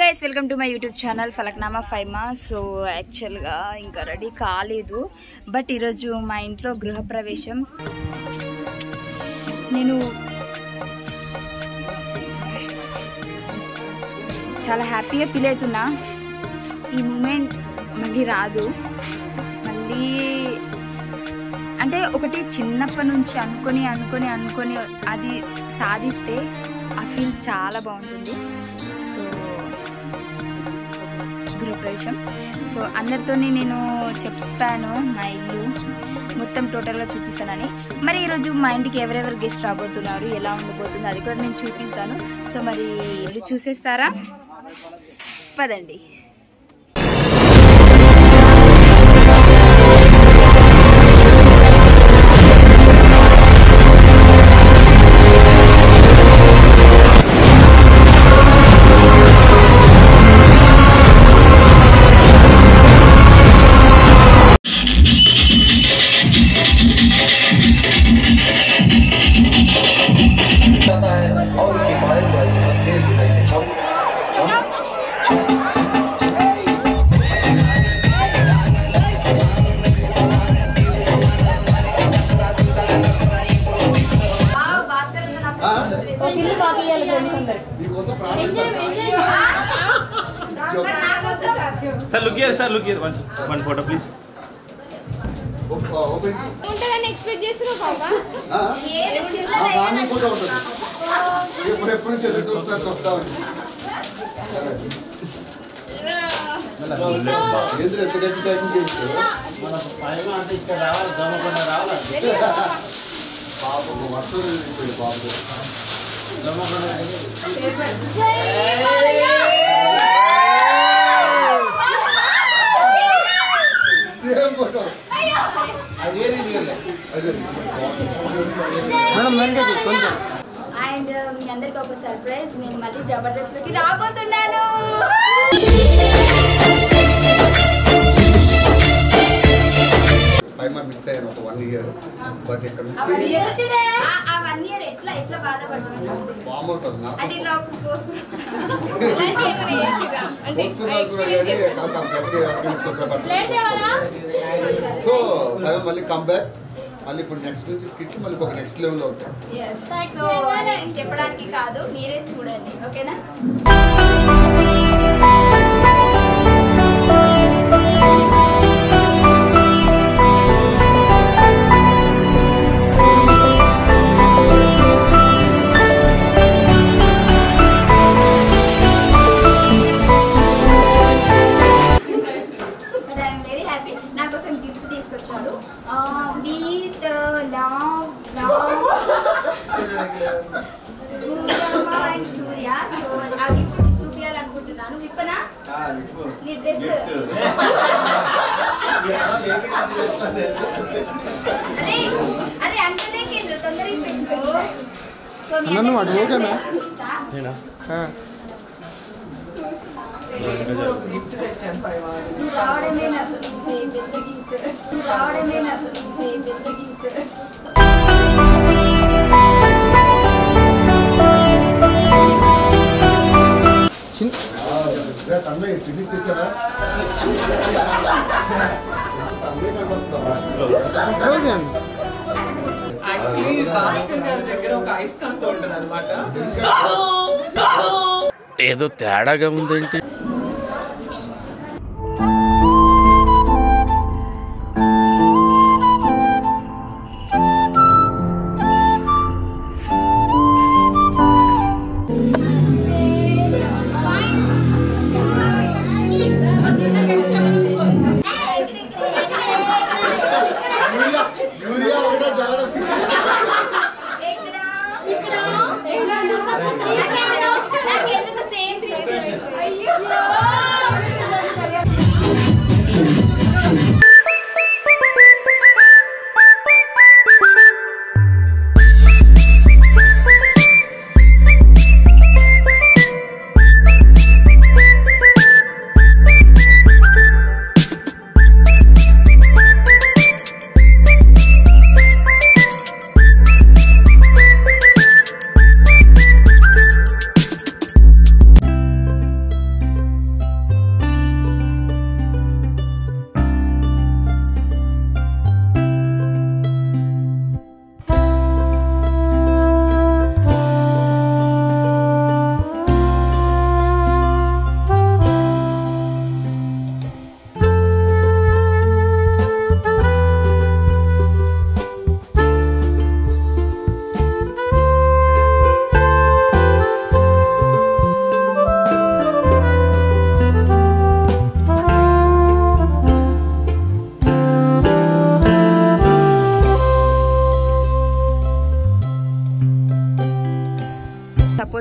Guys welcome to my YouTube channel Falaknuma Faima so యాక్చువల్గా ఇంకా ready కాలేదు. But ఈరోజు మా ఇంట్లో గృహప్రవేశం నేను చాలా హ్యాపీగా ఫీల్ అవుతున్నా. ఈ మూమెంట్ మళ్ళీ రాదు. మళ్ళీ అంటే ఒకటి చిన్నప్పటి నుంచి అనుకొని అనుకొని అనుకొని అది సాధిస్తే ఆ ఫీల్ చాలా బాగుంటుంది. గృహప్రవేశం సో అందరితోని నేను చెప్పాను మా ఇల్లు మొత్తం టోటల్గా చూపిస్తానని. మరి ఈరోజు మా ఇంటికి ఎవరెవరు గెస్ట్ రాబోతున్నారు ఎలా ఉండబోతుందో అది కూడా నేను చూపిస్తాను. సో మరి ఇల్లు చూసేస్తారా? పదండి. look here, sir, look here. One, one photo, please. ఉంటుందని ఎక్స్పెక్ట్ చేస్తున్నావు బాబా ఎప్పుడు ఎప్పుడు నుంచి ఎదురు చూస్తా చూస్తామని ఏంద్ర ఎంత గట్టి టైపింగ్ చేస్తే పాపం వర్షం వెళ్ళిపోయింది బాబు సేమ్ నేను మళ్ళీ జబర్దస్త్లోకి రాబోతున్నాను. ఫైవ్ మంత్ మిస్ అయ్యాను ఒక వన్ ఇయర్ బట్ ఇక్కడ నుంచి? ఆ వన్ ఇయర్ ఎట్లా ఎట్లా అంటే కోసుకున్నాను సో ఫైవ్ మళ్ళీ కమ్ బ్యాక్ మళ్ళీ ఇప్పుడు నెక్స్ట్ నుంచి స్కిట్ మళ్ళీ ఒక నెక్స్ట్ లెవెల్లో ఉంటాయి. సో నేను చెప్పడానికి కాదు మీరే చూడండి. ఓకేనా? సూర్య సో ఆ గిఫ్ట్ చూపించాలనుకుంటున్నాను విప్పనా నీ డ్రెస్ అరే అరే అంతనే కేంద్ర తొందరగా పెట్టు సో మీ అందరికీ చూపిస్తా నువ్వు రావడమే నాకు పెద్ద గిఫ్ట్ రావడమే నాకు పెద్ద గిఫ్ట్. తన్మయ్య టిఫిన్స్ తెచ్చావా? తన్మయ్య కనబడుతుందా యాక్చువల్లీ భాస్కర్ గారి దగ్గర ఒక అయస్కాంతం ఉంటుంది అనమాట ఏదో తేడాగా ఉందేంటి?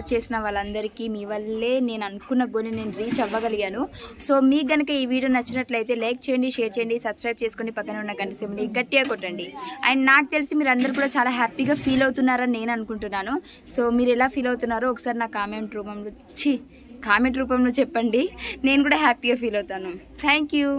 సపోర్ట్ చేసిన వాళ్ళందరికీ మీ వల్లే నేను అనుకున్న గోని నేను రీచ్ అవ్వగలిగాను. సో మీకు కనుక ఈ వీడియో నచ్చినట్లయితే లైక్ చేయండి షేర్ చేయండి సబ్స్క్రైబ్ చేసుకొని పక్కన ఉన్న గంట సింబల్ని గట్టిగా కొట్టండి. అండ్ నాకు తెలిసి మీరు అందరూ కూడా చాలా హ్యాపీగా ఫీల్ అవుతున్నారని నేను అనుకుంటున్నాను. సో మీరు ఎలా ఫీల్ అవుతున్నారో ఒకసారి నా కామెంట్ రూపంలో ఛీ కామెంట్ రూపంలో చెప్పండి. నేను కూడా హ్యాపీగా ఫీల్ అవుతాను. Thank you